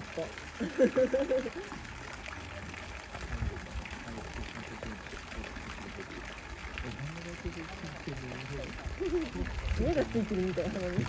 目がついてるみたいなのに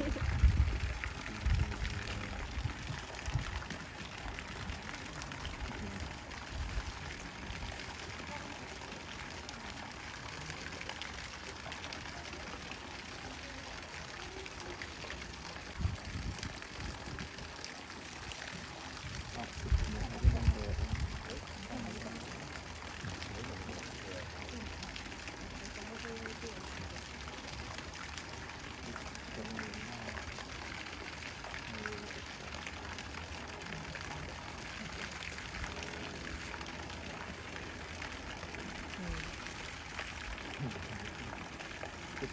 な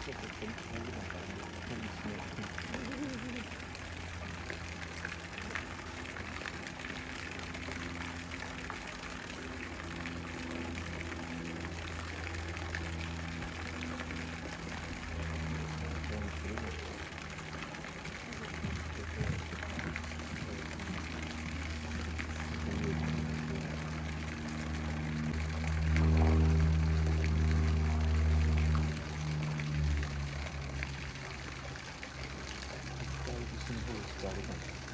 んだろう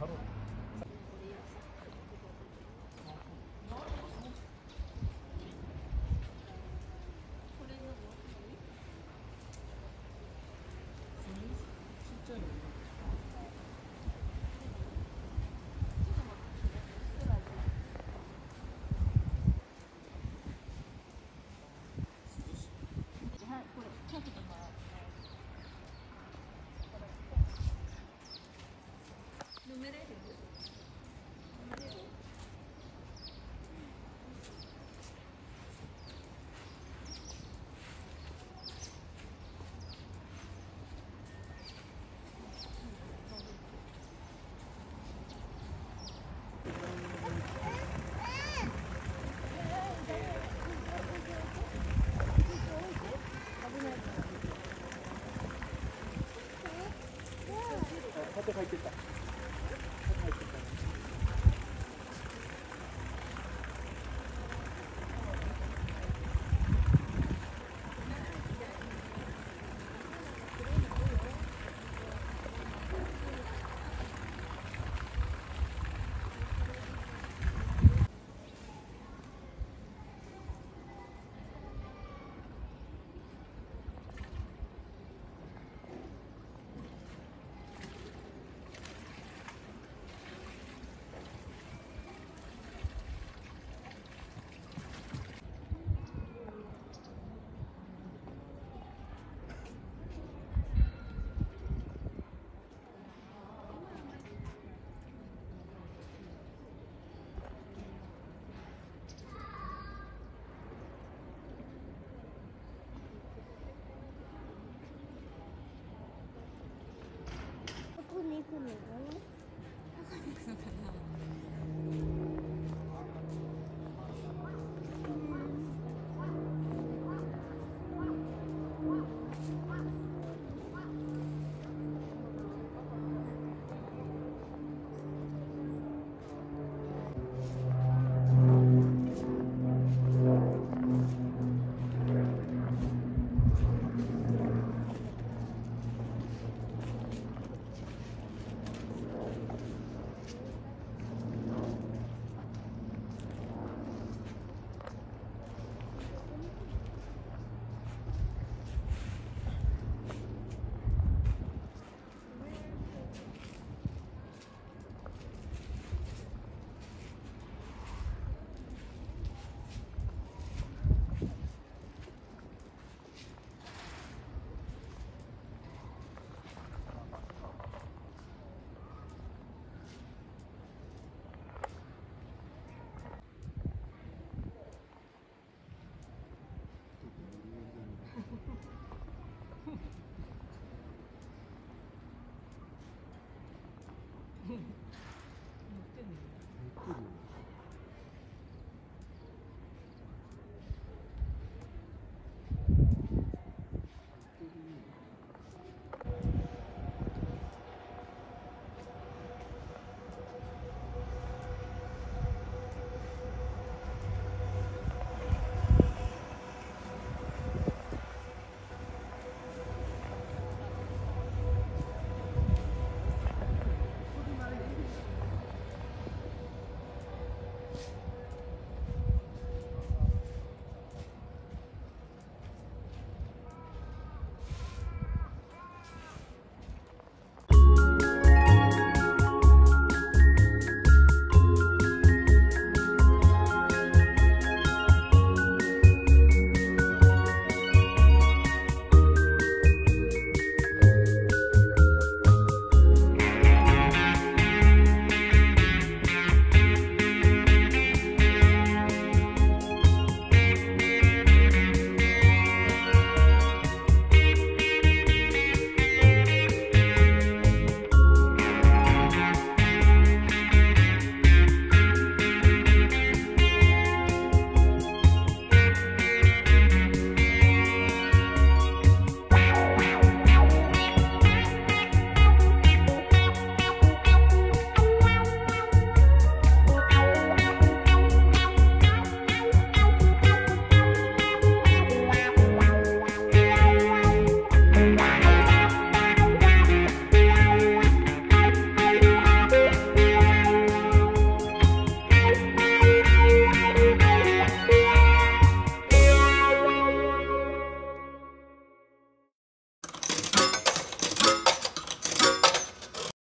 هروح